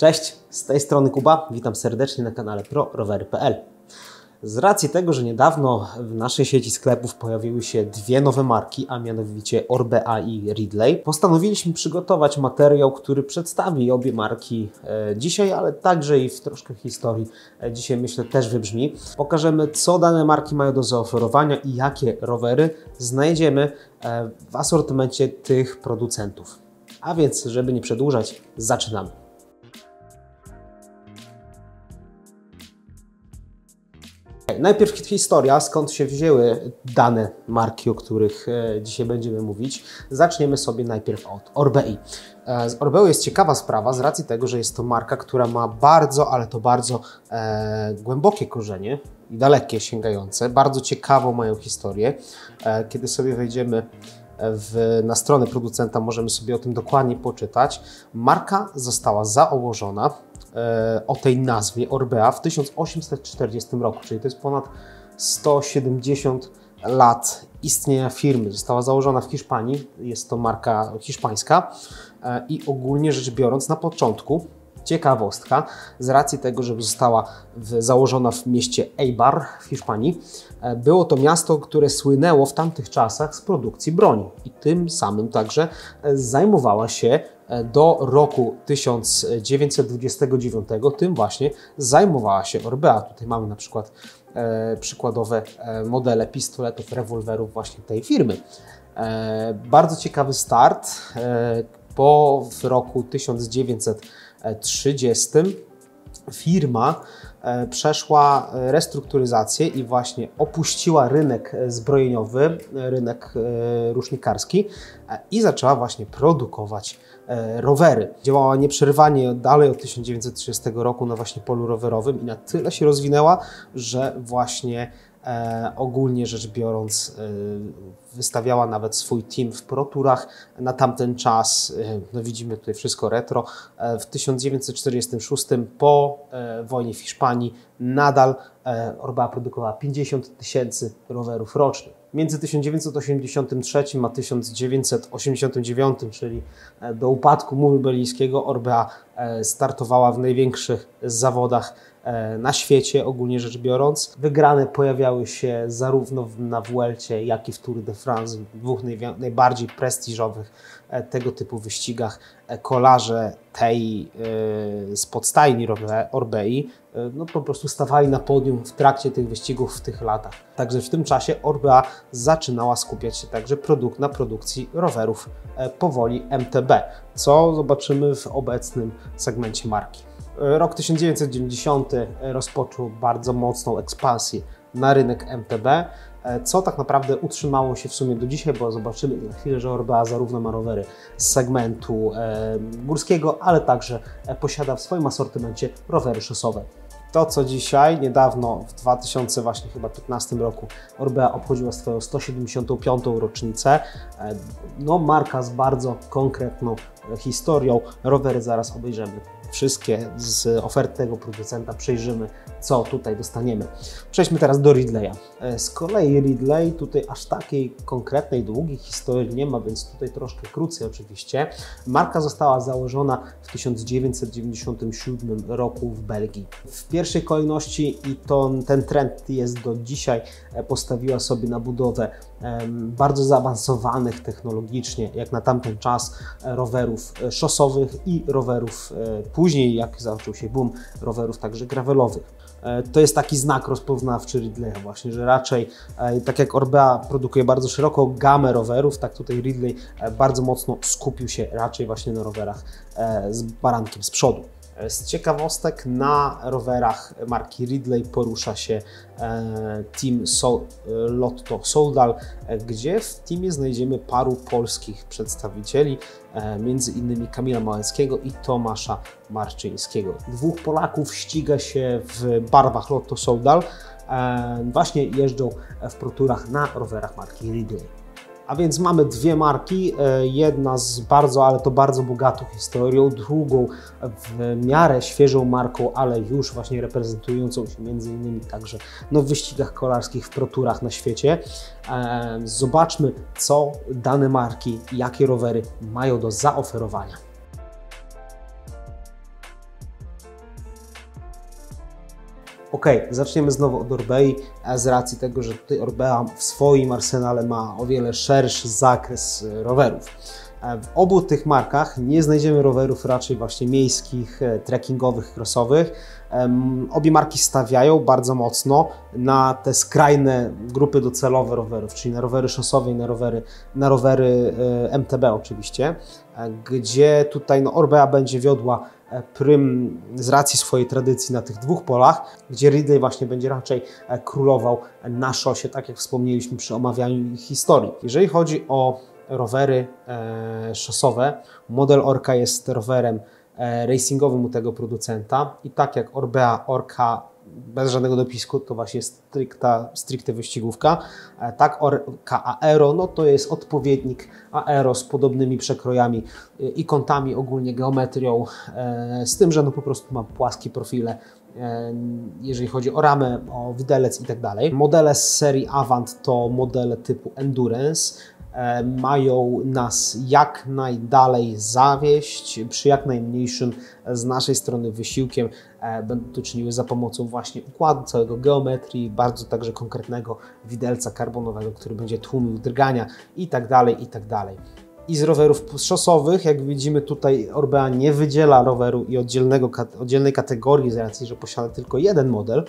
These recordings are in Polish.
Cześć, z tej strony Kuba, witam serdecznie na kanale prorowery.pl. Z racji tego, że niedawno w naszej sieci sklepów pojawiły się dwie nowe marki, a mianowicie Orbea i Ridley, postanowiliśmy przygotować materiał, który przedstawi obie marki e, dzisiaj, ale także i w troszkę historii e, dzisiaj myślę też wybrzmi. Pokażemy, co dane marki mają do zaoferowania i jakie rowery znajdziemy e, w asortymencie tych producentów. A więc, żeby nie przedłużać, zaczynamy. Najpierw historia, skąd się wzięły dane marki, o których e, dzisiaj będziemy mówić. Zaczniemy sobie najpierw od Orbei. E, z Orbeo jest ciekawa sprawa z racji tego, że jest to marka, która ma bardzo, ale to bardzo e, głębokie korzenie i dalekie sięgające. Bardzo ciekawą mają historię. E, kiedy sobie wejdziemy w, na stronę producenta, możemy sobie o tym dokładnie poczytać. Marka została założona E, o tej nazwie Orbea w 1840 roku, czyli to jest ponad 170 lat istnienia firmy. Została założona w Hiszpanii, jest to marka hiszpańska e, i ogólnie rzecz biorąc na początku ciekawostka, z racji tego, że została założona w mieście Eibar w Hiszpanii, e, było to miasto, które słynęło w tamtych czasach z produkcji broni i tym samym także zajmowała się do roku 1929 tym właśnie zajmowała się Orbea. Tutaj mamy na przykład e, przykładowe e, modele pistoletów, rewolwerów właśnie tej firmy. E, bardzo ciekawy start. E, po w roku 1930 firma e, przeszła restrukturyzację i właśnie opuściła rynek zbrojeniowy, rynek e, rusznikarski i zaczęła właśnie produkować E, rowery. Działała nieprzerwanie dalej od 1930 roku na właśnie polu rowerowym i na tyle się rozwinęła, że właśnie e, ogólnie rzecz biorąc e, wystawiała nawet swój team w proturach na tamten czas. E, no widzimy tutaj wszystko retro. E, w 1946 po e, wojnie w Hiszpanii nadal Orbea produkowała 50 tysięcy rowerów rocznie. Między 1983 a 1989, czyli do upadku muru berlińskiego, Orbea startowała w największych zawodach na świecie, ogólnie rzecz biorąc. Wygrane pojawiały się zarówno na Vuelcie, jak i w Tour de France, dwóch najbardziej prestiżowych tego typu wyścigach. Kolarze tej z podstajni Orbei E, no po prostu stawali na podium w trakcie tych wyścigów w tych latach. Także w tym czasie Orbea zaczynała skupiać się także produkt na produkcji rowerów e, powoli MTB, co zobaczymy w obecnym segmencie marki. E, rok 1990 rozpoczął bardzo mocną ekspansję na rynek MTB, co tak naprawdę utrzymało się w sumie do dzisiaj, bo zobaczymy za chwilę, że Orbea zarówno ma rowery z segmentu górskiego, ale także posiada w swoim asortymencie rowery szosowe. To, co dzisiaj, niedawno, w 2015 roku, Orbea obchodziła swoją 175. rocznicę. E, no, marka z bardzo konkretną historią. Rowery zaraz obejrzymy wszystkie z oferty tego producenta, przejrzymy, co tutaj dostaniemy. Przejdźmy teraz do Ridleya. E, z kolei Ridley tutaj aż takiej konkretnej, długiej historii nie ma, więc tutaj troszkę krócej oczywiście. Marka została założona w 1997 roku w Belgii. W pierwszej kolejności i to, ten trend jest do dzisiaj, e, postawiła sobie na budowę bardzo zaawansowanych technologicznie, jak na tamten czas, e, rowerów szosowych i rowerów później, jak zaczął się boom, rowerów także gravelowych. E, to jest taki znak rozpoznawczy Ridleya właśnie, że raczej e, tak jak Orbea produkuje bardzo szeroką gamę rowerów, tak tutaj Ridley e, bardzo mocno skupił się raczej właśnie na rowerach z barankiem z przodu. Z ciekawostek na rowerach marki Ridley porusza się e, team Sol, e, Lotto Soldal, e, gdzie w teamie znajdziemy paru polskich przedstawicieli, między innymi Kamila Małeckiego i Tomasza Marczyńskiego. Dwóch Polaków ściga się w barwach Lotto Soldal, właśnie jeżdżą w proturach na rowerach marki Ridley. A więc mamy dwie marki, e, jedna z bardzo, ale to bardzo bogatą historią, drugą w miarę świeżą marką, ale już właśnie reprezentującą się między innymi także no, w wyścigach kolarskich, w proturach na świecie. E, zobaczmy, co dane marki, jakie rowery mają do zaoferowania. Ok, zaczniemy znowu od Orbei, z racji tego, że tutaj Orbea w swoim arsenale ma o wiele szerszy zakres rowerów. W obu tych markach nie znajdziemy rowerów raczej właśnie miejskich, e, trekkingowych, crossowych. Obie marki stawiają bardzo mocno na te skrajne grupy docelowe rowerów, czyli na rowery szosowe i na rowery, na rowery e, MTB oczywiście, e, gdzie tutaj no, Orbea będzie wiodła prym z racji swojej tradycji na tych dwóch polach, gdzie Ridley właśnie będzie raczej królował na szosie, tak jak wspomnieliśmy przy omawianiu ich historii. Jeżeli chodzi o rowery e, szosowe. Model Orca jest rowerem e, racingowym u tego producenta i tak jak Orbea Orca bez żadnego dopisku, to właśnie stricta, stricte wyścigówka. E, tak Orca Aero, no to jest odpowiednik Aero z podobnymi przekrojami i kątami, ogólnie geometrią, z tym, że no po prostu ma płaskie profile jeżeli chodzi o ramę, o widelec i tak dalej. Modele z serii Avant to modele typu Endurance, mają nas jak najdalej zawieść przy jak najmniejszym z naszej strony wysiłkiem. E, będą to czyniły za pomocą właśnie układu całego geometrii, bardzo także konkretnego widelca karbonowego, który będzie tłumił drgania i tak dalej, i tak dalej. I z rowerów szosowych, jak widzimy tutaj Orbea nie wydziela roweru i oddzielnego, oddzielnej kategorii z racji, że posiada tylko jeden model,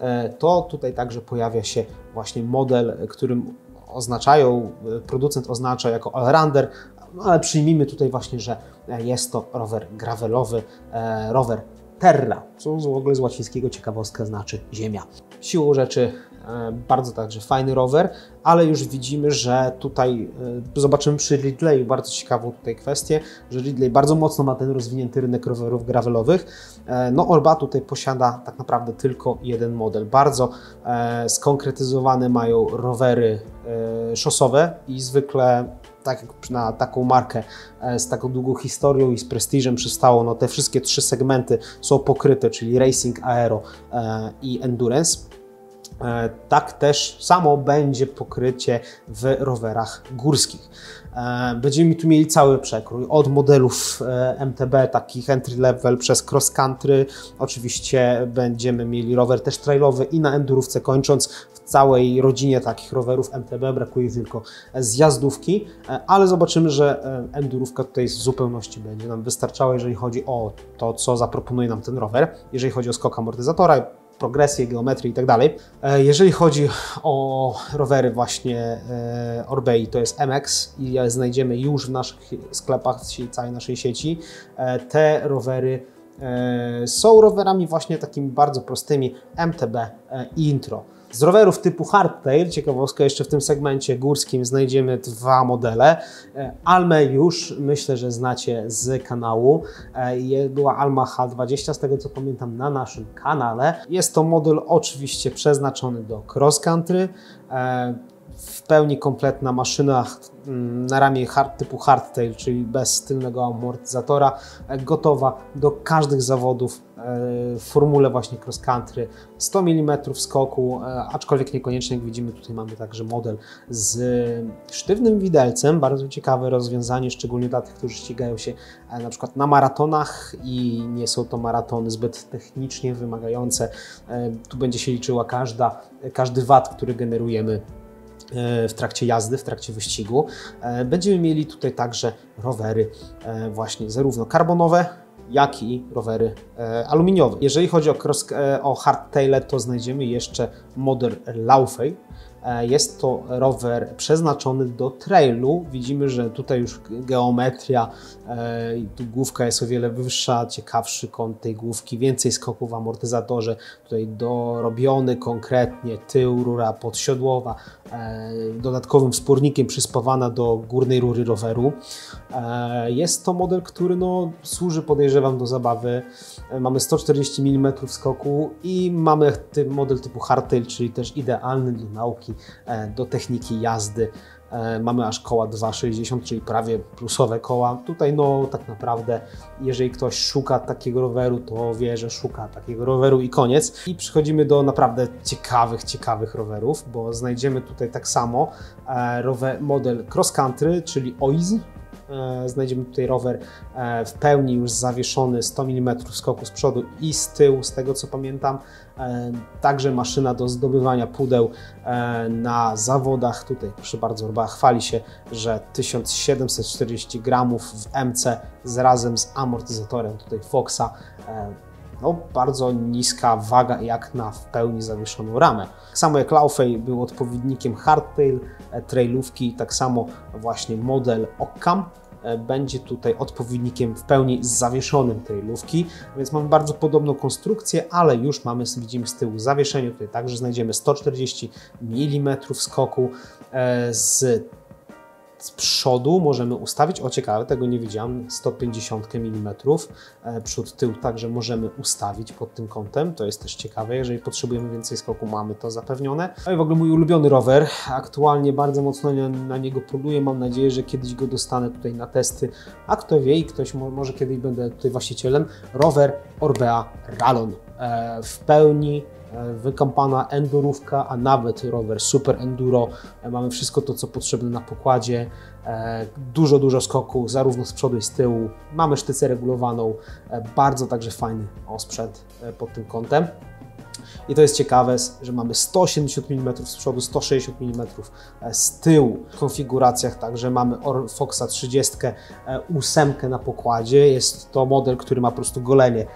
e, to tutaj także pojawia się właśnie model, którym oznaczają, e, producent oznacza jako allrounder, no ale przyjmijmy tutaj właśnie, że jest to rower gravelowy, e, rower terra, co w ogóle z łacińskiego ciekawostka znaczy ziemia. Siłą rzeczy e, bardzo także fajny rower, ale już widzimy, że tutaj zobaczymy przy Ridleyu bardzo ciekawą tutaj kwestię, że Ridley bardzo mocno ma ten rozwinięty rynek rowerów gravelowych. No Orba tutaj posiada tak naprawdę tylko jeden model. Bardzo skonkretyzowane mają rowery E, szosowe i zwykle tak jak na taką markę e, z taką długą historią i z prestiżem przystało, no te wszystkie trzy segmenty są pokryte, czyli racing, aero e, i endurance. Tak też samo będzie pokrycie w rowerach górskich. E, będziemy tu mieli cały przekrój, od modelów e, MTB, takich entry level, przez cross country. Oczywiście będziemy mieli rower też trailowy i na endurówce kończąc. W całej rodzinie takich rowerów MTB brakuje tylko zjazdówki, e, ale zobaczymy, że endurówka tutaj w zupełności będzie nam wystarczała, jeżeli chodzi o to, co zaproponuje nam ten rower, jeżeli chodzi o skok amortyzatora, progresję, geometrię tak dalej. E, jeżeli chodzi o rowery właśnie e, Orbei, to jest MX i znajdziemy już w naszych sklepach, w całej naszej sieci. E, te rowery są rowerami właśnie takimi bardzo prostymi MTB i Intro. Z rowerów typu hardtail, ciekawostka jeszcze w tym segmencie górskim znajdziemy dwa modele. E, Almę już myślę, że znacie z kanału. E, była Alma H20, z tego co pamiętam, na naszym kanale. Jest to model oczywiście przeznaczony do cross country e, w pełni kompletna maszyna mm, na ramię hard, typu hardtail, czyli bez tylnego amortyzatora, gotowa do każdych zawodów w formule właśnie cross country, 100 mm skoku, e, aczkolwiek niekoniecznie, jak widzimy tutaj mamy także model z sztywnym widelcem, bardzo ciekawe rozwiązanie, szczególnie dla tych, którzy ścigają się e, na przykład na maratonach i nie są to maratony zbyt technicznie wymagające. E, tu będzie się liczyła każda, każdy wat, który generujemy w trakcie jazdy, w trakcie wyścigu. Będziemy mieli tutaj także rowery właśnie zarówno karbonowe, jak i rowery e, aluminiowe. Jeżeli chodzi o, cross, e, o to znajdziemy jeszcze model Laufey, E, jest to rower przeznaczony do trailu. Widzimy, że tutaj już geometria, e, tu główka jest o wiele wyższa, ciekawszy kąt tej główki, więcej skoków w amortyzatorze, tutaj dorobiony konkretnie tył, rura podsiodłowa, e, dodatkowym wspornikiem przyspawana do górnej rury roweru. Jest to model, który no, służy podejrzewam do zabawy. Mamy 140 mm skoku i mamy model typu hardtail, czyli też idealny do nauki E, do techniki jazdy. E, mamy aż koła 2,60, czyli prawie plusowe koła. Tutaj no tak naprawdę, jeżeli ktoś szuka takiego roweru, to wie, że szuka takiego roweru i koniec. I przechodzimy do naprawdę ciekawych, ciekawych rowerów, bo znajdziemy tutaj tak samo e, model cross country, czyli OIZ, Znajdziemy tutaj rower w pełni już zawieszony 100 mm skoku z przodu i z tyłu, z tego co pamiętam. Także maszyna do zdobywania pudeł na zawodach. Tutaj proszę bardzo, chyba chwali się, że 1740 gramów w MC z razem z amortyzatorem tutaj Foxa no, bardzo niska waga jak na w pełni zawieszoną ramę. Tak samo jak Laufey był odpowiednikiem hardtail e, trailówki, tak samo właśnie model Occam e, będzie tutaj odpowiednikiem w pełni zawieszonym trailówki, więc mamy bardzo podobną konstrukcję, ale już mamy, widzimy z tyłu zawieszenie, tutaj także znajdziemy 140 mm skoku e, z z przodu możemy ustawić, o ciekawe, tego nie widziałem, 150 mm, przód, tył także możemy ustawić pod tym kątem, to jest też ciekawe, jeżeli potrzebujemy więcej skoku, mamy to zapewnione. No i w ogóle mój ulubiony rower, aktualnie bardzo mocno na, na niego poluję, mam nadzieję, że kiedyś go dostanę tutaj na testy, a kto wie i ktoś może kiedyś będę tutaj właścicielem, rower Orbea Rallon. E, w pełni wykąpana endurówka, a nawet rower super enduro. E, mamy wszystko to, co potrzebne na pokładzie. E, dużo, dużo skoku, zarówno z przodu i z tyłu. Mamy sztycę regulowaną. Bardzo także fajny osprzęt pod tym kątem. I to jest ciekawe, że mamy 180 mm z przodu, 160 mm z tyłu w konfiguracjach, także mamy Foxa 30, 8 na pokładzie. Jest to model, który ma po prostu golenie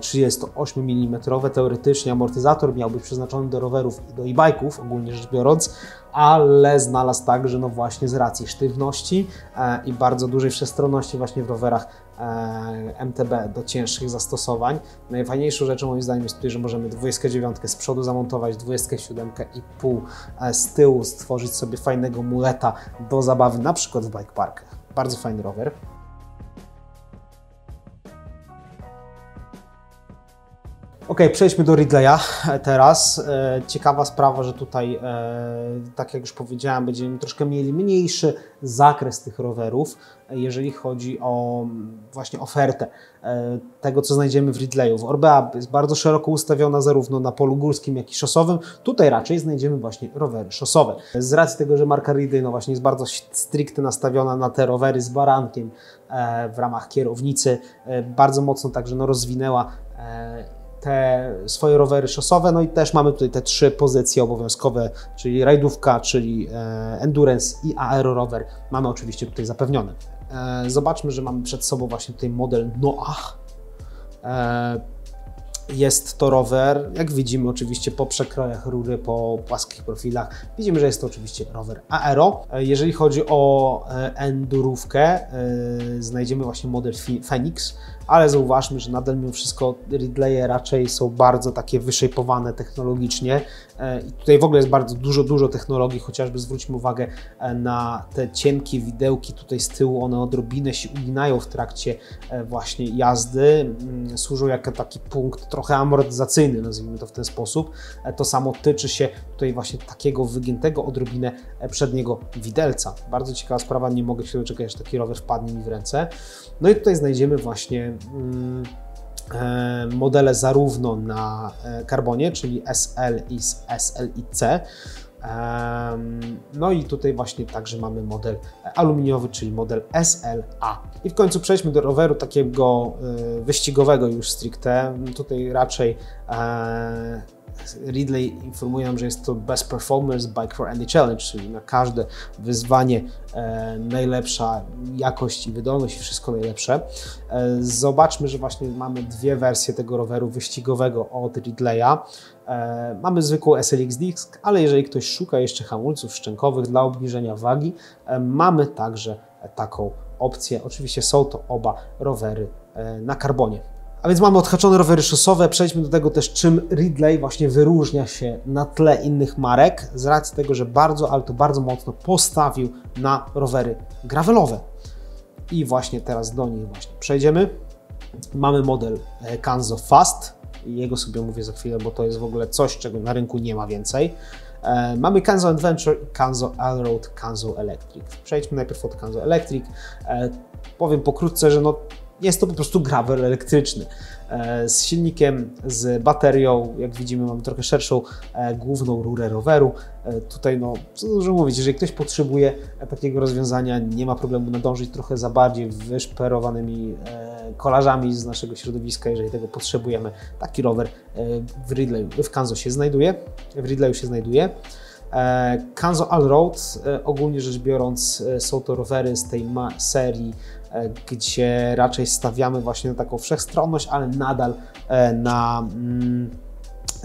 38 mm. Teoretycznie amortyzator miał być przeznaczony do rowerów i do e-bike'ów, ogólnie rzecz biorąc, ale znalazł tak, że no właśnie z racji sztywności e, i bardzo dużej wszechstronności właśnie w rowerach e, MTB do cięższych zastosowań. Najfajniejszą rzeczą moim zdaniem jest tutaj, że możemy 29 z przodu zamontować, 27 i pół e, z tyłu, stworzyć sobie fajnego muleta do zabawy na przykład w bike parkach. Bardzo fajny rower. Ok, przejdźmy do Ridleya teraz. E, ciekawa sprawa, że tutaj, e, tak jak już powiedziałem, będziemy troszkę mieli mniejszy zakres tych rowerów, jeżeli chodzi o właśnie ofertę e, tego, co znajdziemy w Ridleyu. Orbea jest bardzo szeroko ustawiona zarówno na polu górskim, jak i szosowym. Tutaj raczej znajdziemy właśnie rowery szosowe. Z racji tego, że marka Ridley no właśnie jest bardzo stricte nastawiona na te rowery z barankiem w ramach kierownicy, bardzo mocno także no, rozwinęła te swoje rowery szosowe, no i też mamy tutaj te trzy pozycje obowiązkowe, czyli rajdówka, czyli e, endurance i aero rower. Mamy oczywiście tutaj zapewnione. E, zobaczmy, że mamy przed sobą właśnie tutaj model Noah. E, jest to rower, jak widzimy oczywiście po przekrojach rury, po płaskich profilach, widzimy, że jest to oczywiście rower aero. Jeżeli chodzi o endurówkę, znajdziemy właśnie model Phoenix, ale zauważmy, że nadal mimo wszystko Ridleye raczej są bardzo takie wyszejpowane technologicznie e, i tutaj w ogóle jest bardzo dużo, dużo technologii, chociażby zwróćmy uwagę e, na te cienkie widełki tutaj z tyłu, one odrobinę się uginają w trakcie e, właśnie jazdy, mm, służą jako taki punkt trochę amortyzacyjny, nazwijmy to w ten sposób. To samo tyczy się tutaj właśnie takiego wygiętego odrobinę przedniego widelca. Bardzo ciekawa sprawa, nie mogę się doczekać, że taki rower wpadnie mi w ręce. No i tutaj znajdziemy właśnie modele zarówno na e, karbonie, czyli SL i SL i C. No i tutaj właśnie także mamy model aluminiowy, czyli model SLA. I w końcu przejdźmy do roweru takiego e, wyścigowego już stricte. Tutaj raczej Ridley informuje nam, że jest to Best Performance Bike for Any Challenge, czyli na każde wyzwanie e, najlepsza jakość i wydolność i wszystko najlepsze. E, zobaczmy, że właśnie mamy dwie wersje tego roweru wyścigowego od Ridleya. E, mamy zwykłą SLX Disc, ale jeżeli ktoś szuka jeszcze hamulców szczękowych dla obniżenia wagi, e, mamy także taką opcję. Oczywiście są to oba rowery e, na karbonie. A więc mamy odhaczone rowery szosowe. Przejdźmy do tego też, czym Ridley właśnie wyróżnia się na tle innych marek, z racji tego, że bardzo, ale to bardzo mocno postawił na rowery gravelowe. I właśnie teraz do nich właśnie przejdziemy. Mamy model e, Kanzo Fast. Jego sobie mówię za chwilę, bo to jest w ogóle coś, czego na rynku nie ma więcej. E, mamy Kanzo Adventure i Kanzo Allroad, Kanzo Electric. Przejdźmy najpierw od Kanzo Electric. E, powiem pokrótce, że no Jest to po prostu gravel elektryczny. E, z silnikiem, z baterią, jak widzimy mamy trochę szerszą e, główną rurę roweru. E, tutaj no, co dużo mówić, jeżeli ktoś potrzebuje takiego rozwiązania, nie ma problemu nadążyć trochę za bardziej wyszperowanymi kolarzami z naszego środowiska, jeżeli tego potrzebujemy. Taki rower w Ridley, w Kanzo się znajduje, w Ridleyu się znajduje. Kanzo Allroad, ogólnie rzecz biorąc, są to rowery z tej serii E, gdzie raczej stawiamy właśnie na taką wszechstronność, ale nadal e, na mm,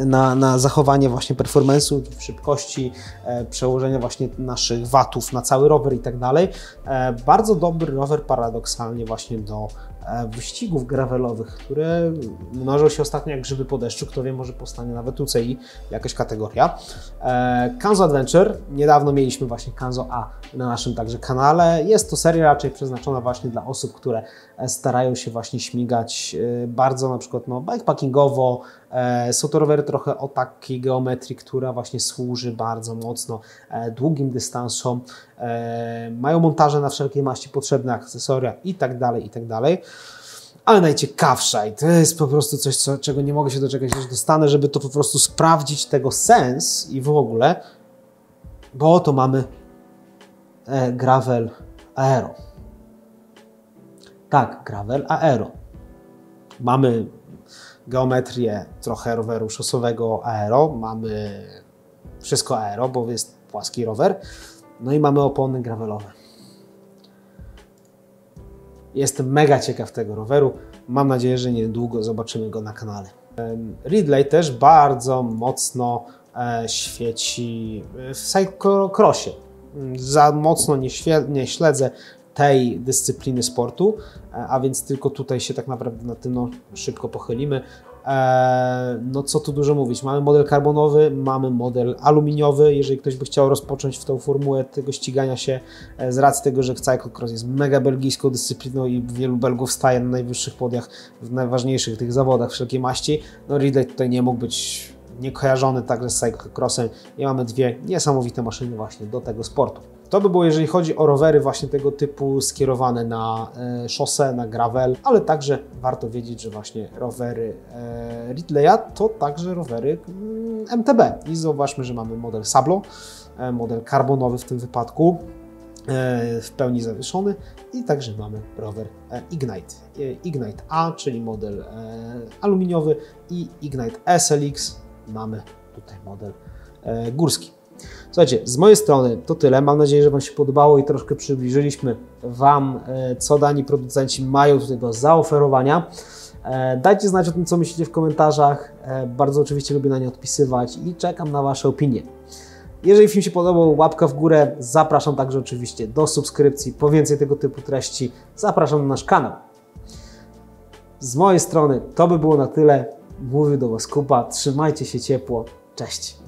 na, na zachowanie właśnie performance'u, szybkości, e, przełożenia właśnie naszych watów na cały rower i tak dalej. E, bardzo dobry rower paradoksalnie właśnie do e, wyścigów gravelowych, które mnożą się ostatnio jak grzyby po deszczu. Kto wie, może powstanie nawet UCI jakaś kategoria. Kanzo Adventure. Niedawno mieliśmy właśnie Kanzo A na naszym także kanale. Jest to seria raczej przeznaczona właśnie dla osób, które starają się właśnie śmigać bardzo na przykład no, bikepackingowo, są to rowery trochę o takiej geometrii, która właśnie służy bardzo mocno e, długim dystansom. E, mają montaże na wszelkie maści, potrzebne akcesoria i tak dalej, i tak. Ale najciekawsza i to jest po prostu coś, co, czego nie mogę się doczekać, aż dostanę, żeby to po prostu sprawdzić tego sens i w ogóle, bo oto mamy gravel aero. Tak, gravel aero. Mamy geometrię trochę roweru szosowego aero, mamy wszystko aero, bo jest płaski rower, no i mamy opony gravelowe. Jestem mega ciekaw tego roweru. Mam nadzieję, że niedługo zobaczymy go na kanale. Ridley też bardzo mocno e, świeci w cyclocrossie. Za mocno nie, nie śledzę tej dyscypliny sportu, e, a więc tylko tutaj się tak naprawdę na tym no, szybko pochylimy. E, no co tu dużo mówić, mamy model karbonowy, mamy model aluminiowy, jeżeli ktoś by chciał rozpocząć w tą formułę tego ścigania się e, z racji tego, że cyclocross jest mega belgijską dyscypliną i wielu Belgów staje na najwyższych podiach w najważniejszych tych zawodach wszelkiej maści, no Ridley tutaj nie mógł być niekojarzony także z cyclocrossem i mamy dwie niesamowite maszyny właśnie do tego sportu. To by było, jeżeli chodzi o rowery właśnie tego typu skierowane na e, szosę, na gravel, ale także warto wiedzieć, że właśnie rowery e, Ridleya to także rowery MTB. Mm, I zobaczmy, że mamy model Sablo, e, model karbonowy w tym wypadku, w pełni zawieszony i także mamy rower Ignite. Ignite A, czyli model aluminiowy i Ignite SLX mamy tutaj model górski. Słuchajcie, z mojej strony to tyle. Mam nadzieję, że Wam się podobało i troszkę przybliżyliśmy Wam, e, co dani producenci mają tutaj do zaoferowania. E, dajcie znać o tym, co myślicie w komentarzach. E, bardzo oczywiście lubię na nie odpisywać i czekam na Wasze opinie. Jeżeli film się podobał, łapka w górę. Zapraszam także oczywiście do subskrypcji. Po więcej tego typu treści zapraszam na nasz kanał. Z mojej strony to by było na tyle. Mówił do Was Kuba. Trzymajcie się ciepło. Cześć.